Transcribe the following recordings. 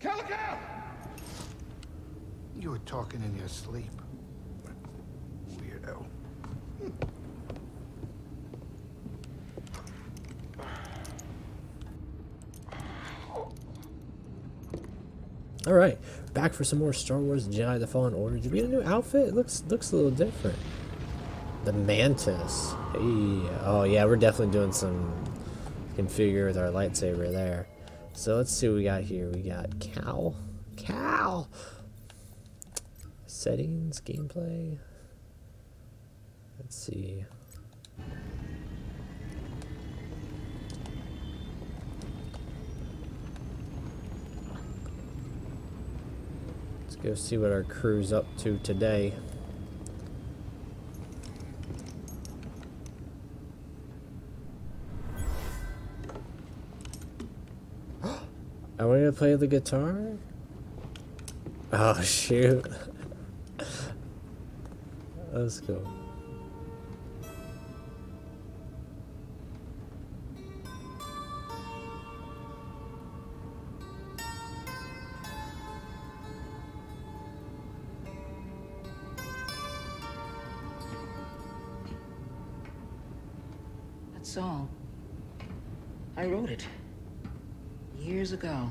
Calico! You were talking in your sleep. Weirdo. All right, back for some more Star Wars Jedi: The Fallen Order. Did we get a new outfit? It looks looks a little different. The Mantis. Hey, oh yeah, we're definitely doing some configure with our lightsaber there. So let's see what we got here. We got Cal. Cal. Settings, gameplay. Let's see. Let's go see what our crew's up to today. I want you to play the guitar? Oh, shoot. Let's go. That song. I wrote it. Years ago.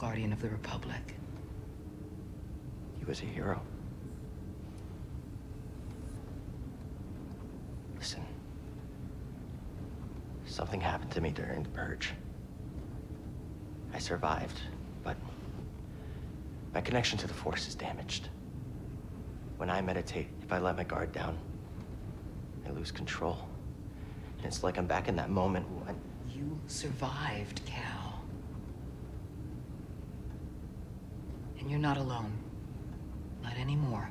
guardian of the Republic. He was a hero. Listen. Something happened to me during the purge. I survived, but my connection to the Force is damaged. When I meditate, if I let my guard down, I lose control. And it's like I'm back in that moment when You survived, Cal. And you're not alone. Not anymore.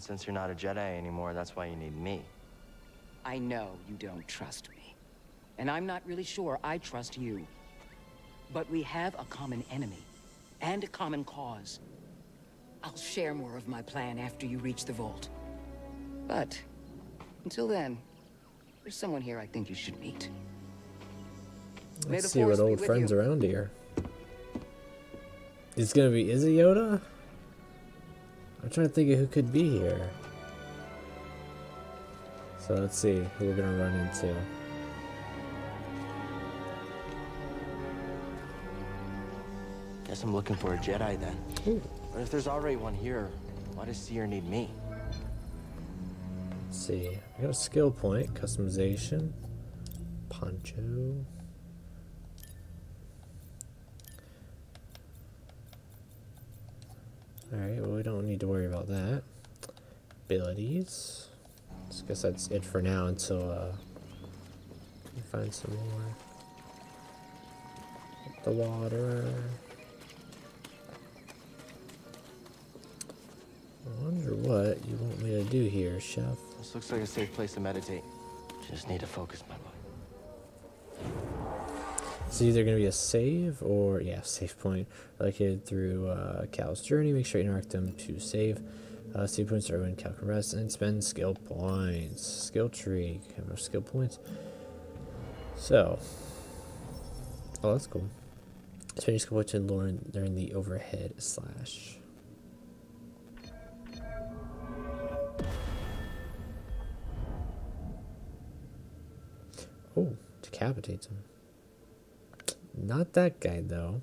And since you're not a Jedi anymore, that's why you need me. I know you don't trust me. And I'm not really sure I trust you. But we have a common enemy. And a common cause. I'll share more of my plan after you reach the vault. But, until then, there's someone here I think you should meet. Let's see what old friends you. around here. It's gonna be is it Yoda? I'm trying to think of who could be here. So let's see who we're gonna run into. Guess I'm looking for a Jedi then. Ooh. But if there's already one here, why does Cere need me? Let's see. I got a skill point, customization, poncho. Alright, well we don't need to worry about that. Abilities. I guess that's it for now until uh we find some more. The water. I wonder what you want me to do here, chef. This looks like a safe place to meditate. Just need to focus my mind. Is either going to be a save or, yeah, save point. Located through uh, Cal's journey. Make sure you interact them to save. Uh, save points are when Cal can rest and spend skill points. Skill tree. Have no skill points. So. Oh, that's cool. Spend your skill points to Lauren during the overhead slash. Oh, decapitates him. Not that guy, though.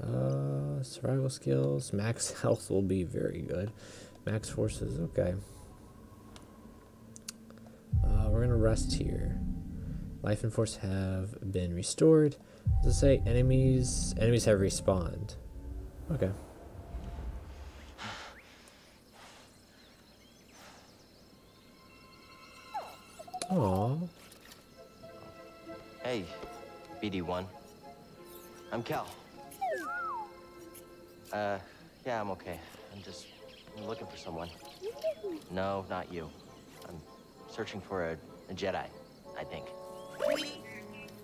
Uh, survival skills. Max health will be very good. Max forces, okay. Uh, we're gonna rest here. Life and force have been restored. Does it say enemies? Enemies have respawned. Okay. BD1. I'm Cal. Uh, yeah, I'm okay. I'm just looking for someone. No, not you. I'm searching for a, a Jedi, I think.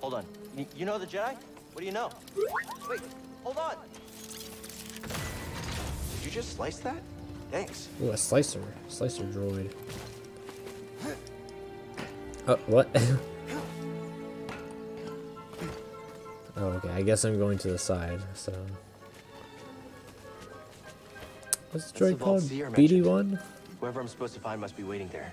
Hold on. Y you know the Jedi? What do you know? Wait, hold on. Did you just slice that? Thanks. Ooh, a slicer. Slicer droid. Oh, what? oh, okay. I guess I'm going to the side, so. What's the droid called? Vault Cere mentioned. BD1? Whoever I'm supposed to find must be waiting there.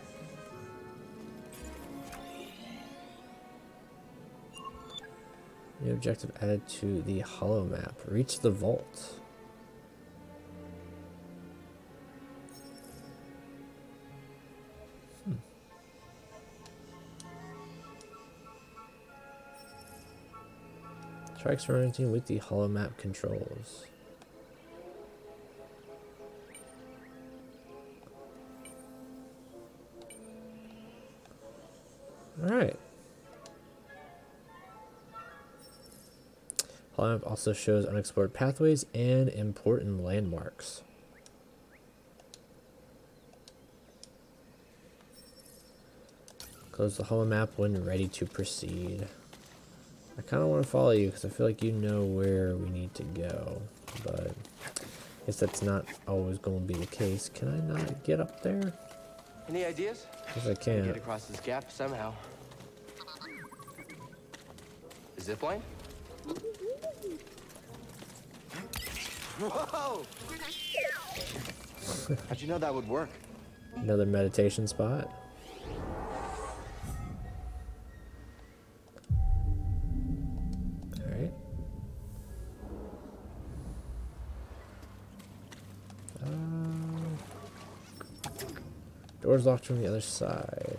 New objective added to the holomap. Reach the vault. Try experimenting with the holomap controls. Alright. Holomap also shows unexplored pathways and important landmarks. Close the holomap when ready to proceed. I kind of want to follow you because I feel like you know where we need to go, but I guess that's not always going to be the case. Can I not get up there? Any ideas? Because I can't. across this gap somehow. Zip line? Whoa! How'd you know that would work? Another meditation spot. Door's locked from the other side.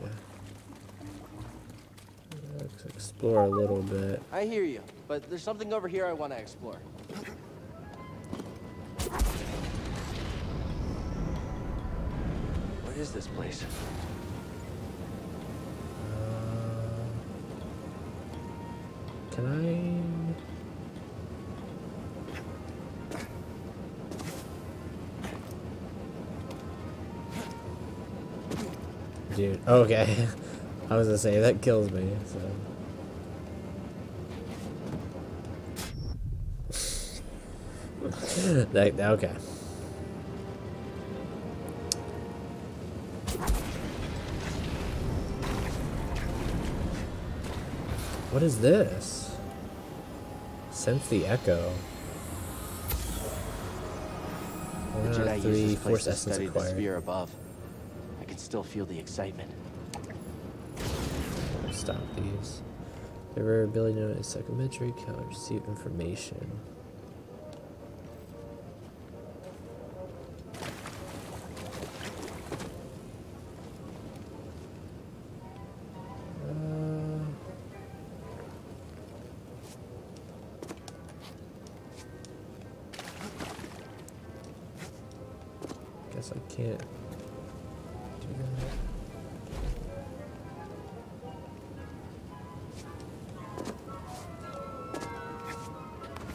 Let's explore a little bit. I hear you, but there's something over here I want to explore. What is this place? Uh, can I? Dude, okay. I was gonna say that kills me. So. that, okay. What is this? Sense the echo. One The out Jedi of three force essence study the acquired. sphere above. Still feel the excitement. Stop these. The rare ability known as psychometry can receive information.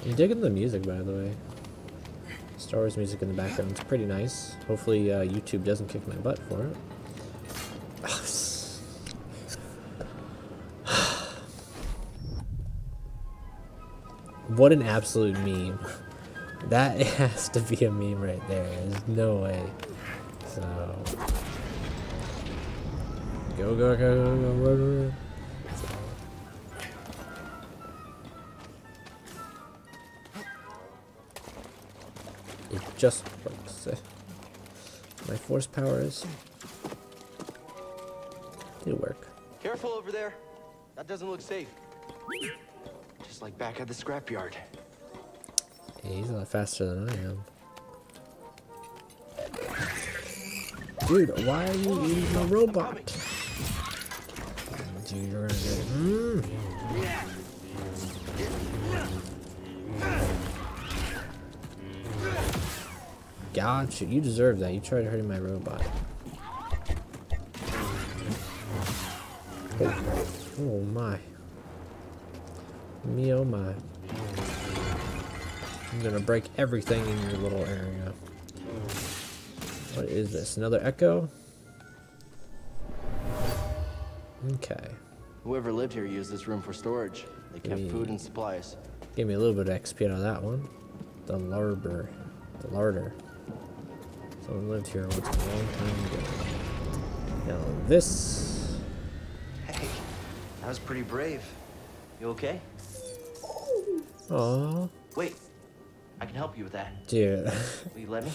You digging the music, by the way? Star Wars music in the background. It's pretty nice. Hopefully, uh, YouTube doesn't kick my butt for it. what an absolute meme. That has to be a meme right there. There's no way. So go go go go go run run. Just works. My force power is. Did work. Careful over there. That doesn't look safe. Just like back at the scrapyard. He's a lot faster than I am. Dude, why are you eating a robot? Dude, you're gonna get. Mm. Gotcha, you deserve that. You tried hurting my robot. Oh, oh my. Me oh my. I'm gonna break everything in your little area. What is this? Another echo? Okay. Whoever lived here used this room for storage. They kept Mm. food and supplies. Gave me a little bit of XP out of that one. The larder. The larder. Someone lived here once a long time ago. Now this. Hey, that was pretty brave. You okay? Oh. Wait, I can help you with that. Dude. Will you let me?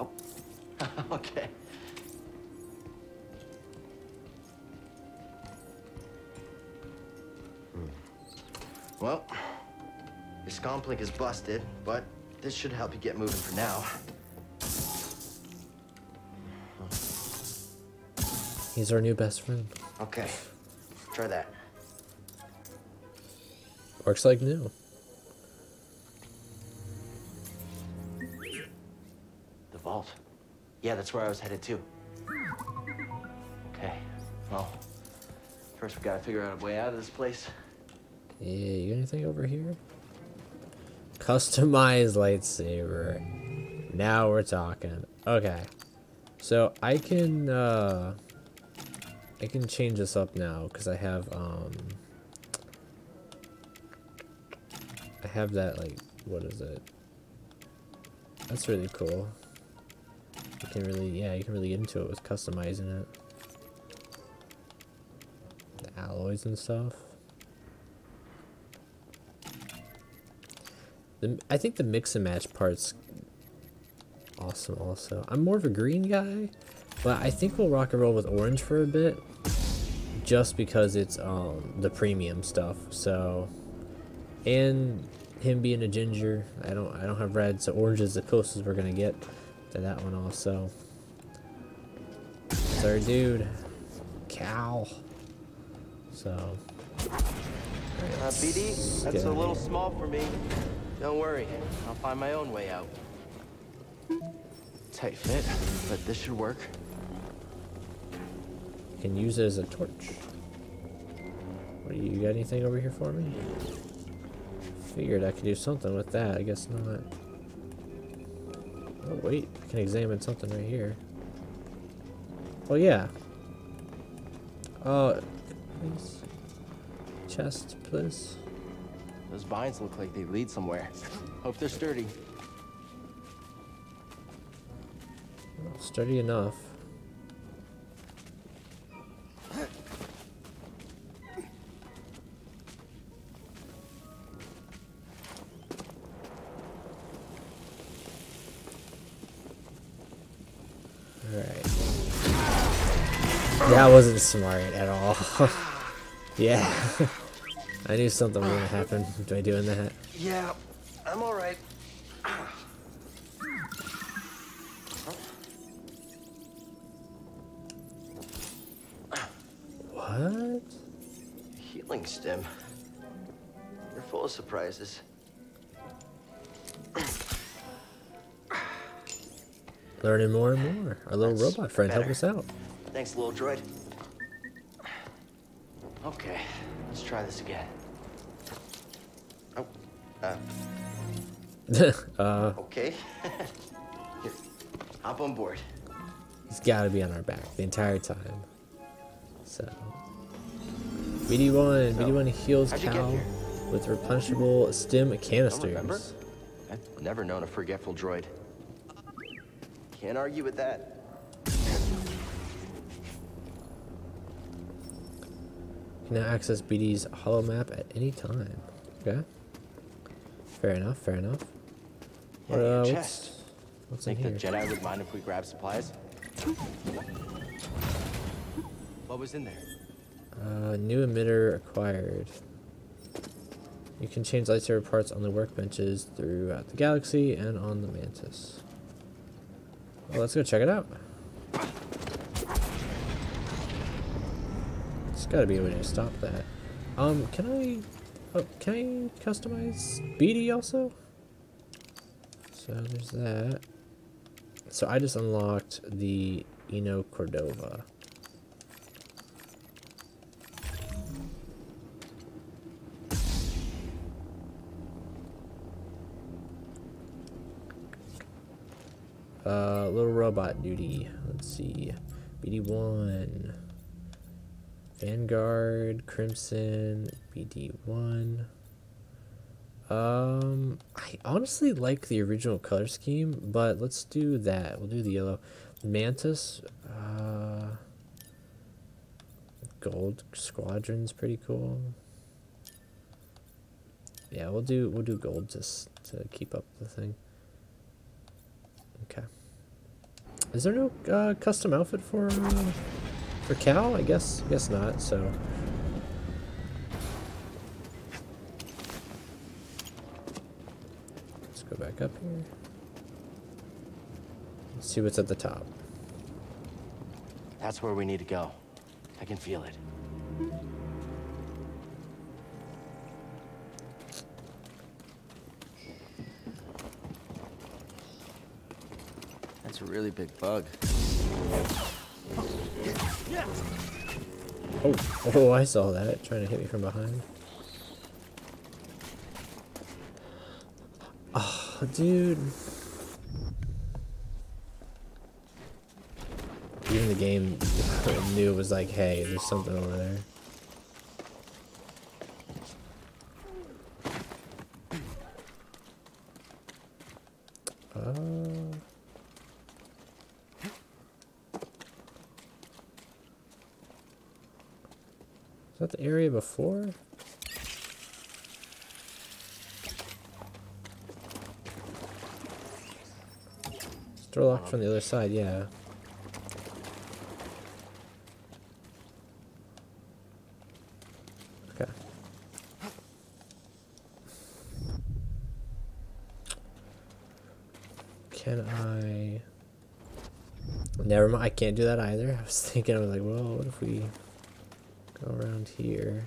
Oh, okay. Hmm. Well, your scomp link is busted, but this should help you get moving for now. He's our new best friend. Okay, try that. Works like new. The vault. Yeah, that's where I was headed to. Okay, well, first we gotta figure out a way out of this place. Yeah, you got anything over here? Customized lightsaber. Now we're talking. Okay. So I can uh I can change this up now because I have um I have that like what is it? That's really cool. You can really yeah, you can really get into it with customizing it. The alloys and stuff. The, I think the mix and match part's awesome also. I'm more of a green guy, but I think we'll rock and roll with orange for a bit. Just because it's um the premium stuff. So and him being a ginger, I don't I don't have red, so orange is the closest we're gonna get to that one also. Our dude. Cal. So Uh, BD, that's a little small for me. Don't worry, I'll find my own way out. Tight fit, but this should work. can use it as a torch. What do you, you got anything over here for me? Figured I could do something with that. I guess not. Oh wait, I can examine something right here. Oh yeah. Oh, please. Chest, please. Those vines look like they lead somewhere. Hope they're sturdy. Sturdy enough. Alright. That wasn't smart at all. yeah. I knew something was gonna happen by doing that. Yeah, I'm all right. What? Healing stim. They're full of surprises. Learning more and more. Our little That's robot friend help better. us out. Thanks, little droid. Okay, try this again. Oh, uh, uh, okay. Here, hop on board. he's gotta be on our back the entire time. So. BD1, BD1 heals How'd you get Cal. with replenishable stim canisters. I've never known a forgetful droid. Can't argue with that. Can now access BD's holomap at any time. Okay. Fair enough, fair enough. What, Hey, a uh, what's, chest. what's in Think the? Jedi would mind if we grab supplies? What was in there? Uh, new emitter acquired. You can change lightsaber parts on the workbenches throughout the galaxy and on the Mantis. Well, let's go check it out. Gotta be a way to stop that. Um, can I... Oh, can I customize BD also? So there's that. So I just unlocked the Eno Cordova. Uh, little robot duty. Let's see. BD1. Vanguard, Crimson, BD1. Um, I honestly like the original color scheme, but let's do that. We'll do the yellow. Mantis, uh, Gold Squadron's pretty cool. Yeah, we'll do we'll do gold just to keep up the thing. Okay. Is there no uh, custom outfit for uh, for Cal? I guess guess not. So. Let's go back up here. Let's see what's at the top. That's where we need to go. I can feel it. That's a really big bug. Oh, oh, I saw that trying to hit me from behind. Oh, dude. Even the game knew it was like, hey, there's something over there. Area before? It's door locked from the other side, yeah. Okay. Can I... Never mind, I can't do that either. I was thinking, I was like, well, what if we around here?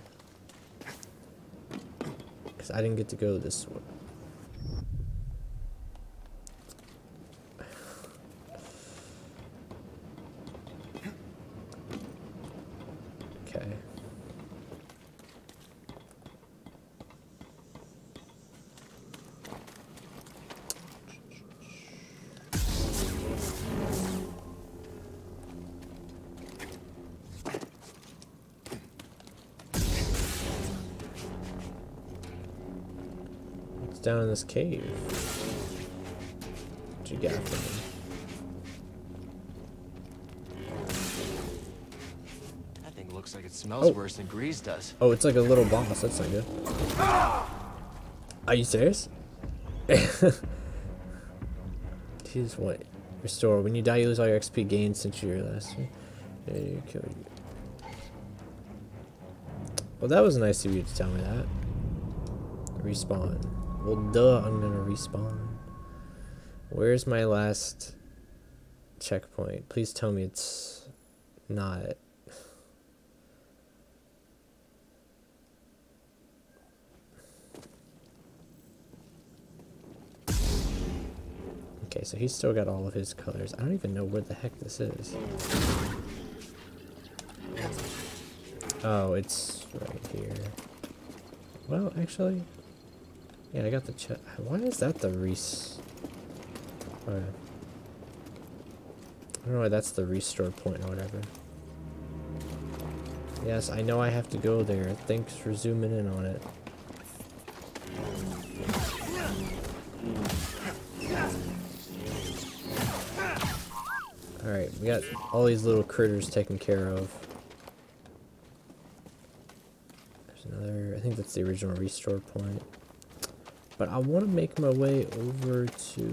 Because I didn't get to go this way. It's down in this cave. What you got for me? That thing looks like it smells Oh. worse than Greez does. Oh, it's like a little boss. That's not good. Are you serious? Here's what. Restore. When you die, you lose all your XP gained since your last. Yeah, you kill you. Well, that was nice of you to tell me that. Respawn. Well, duh, I'm gonna respawn. Where's my last checkpoint? Please tell me it's not. Okay, so he's still got all of his colors. I don't even know where the heck this is. Oh, it's right here. Well, actually, yeah, I got the chest. Why is that the res... I don't know why that's the restore point or whatever. Yes, I know I have to go there. Thanks for zooming in on it. Alright, we got all these little critters taken care of. There's another... I think that's the original restore point. But I want to make my way over to...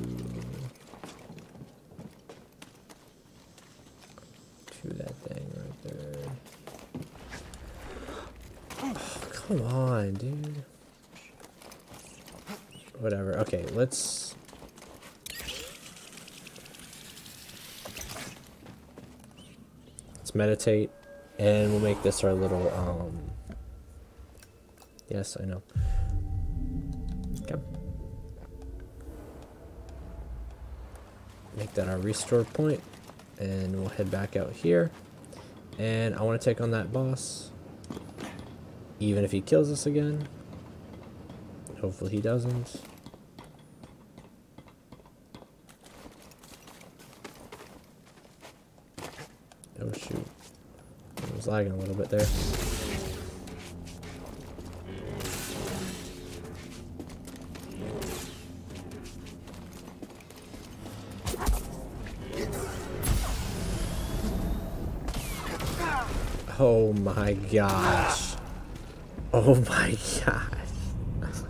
To that thing right there. Oh, come on, dude. Whatever. Okay, let's... Let's meditate, and we'll make this our little, um... Yes, I know. Make that our restore point, and we'll head back out here. And I want to take on that boss, even if he kills us again. Hopefully he doesn't. Oh shoot. I was lagging a little bit there. Oh my gosh. Oh my gosh.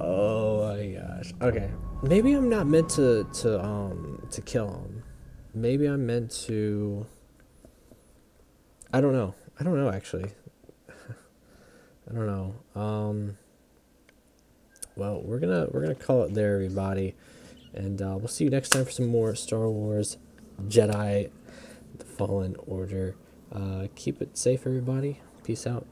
Oh my gosh. Okay. Maybe I'm not meant to to um to kill him. Maybe I'm meant to I don't know. I don't know actually. I don't know. Um well, we're going to we're going to call it there everybody. And uh, we'll see you next time for some more Star Wars Jedi the Fallen Order. Uh, keep it safe, everybody. Peace out.